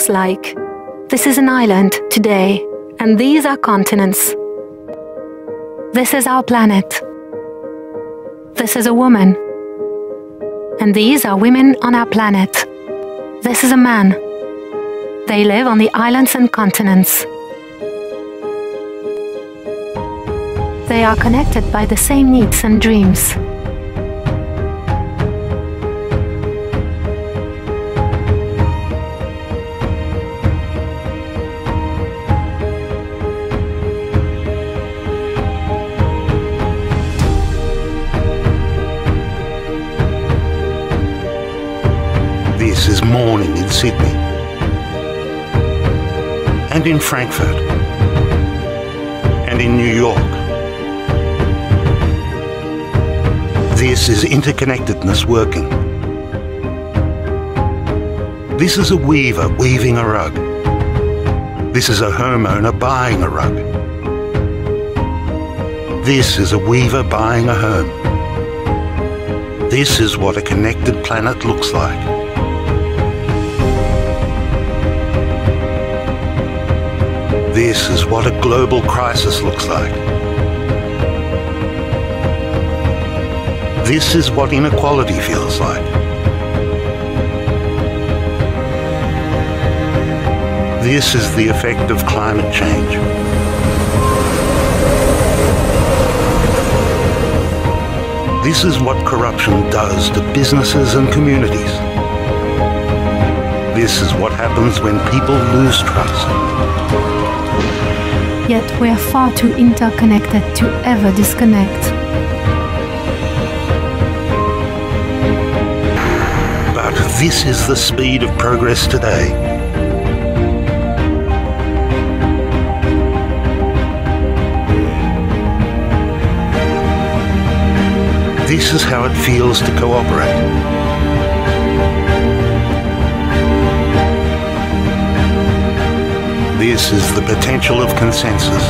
looks like. This is an island today, and these are continents. This is our planet. This is a woman. And these are women on our planet. This is a man. They live on the islands and continents. They are connected by the same needs and dreams. This is morning in Sydney and in Frankfurt and in New York. This is interconnectedness working. This is a weaver weaving a rug. This is a homeowner buying a rug. This is a weaver buying a home. This is what a connected planet looks like. This is what a global crisis looks like. This is what inequality feels like. This is the effect of climate change. This is what corruption does to businesses and communities. This is what happens when people lose trust. Yet we are far too interconnected to ever disconnect. But this is the speed of progress today. This is how it feels to cooperate. Is the potential of consensus.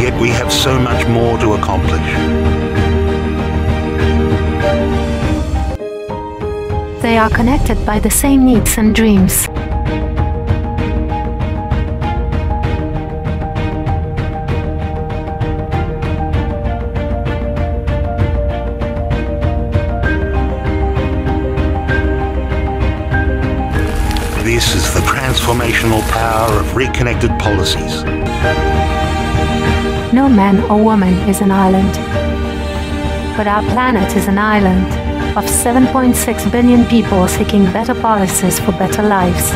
Yet we have so much more to accomplish. They are connected by the same needs and dreams. This is the transformational power of reconnected policies. No man or woman is an island. But our planet is an island of 7.6 billion people seeking better policies for better lives.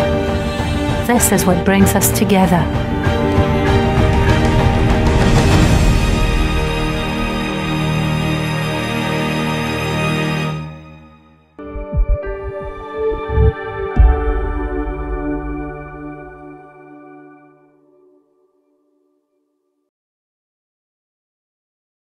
This is what brings us together.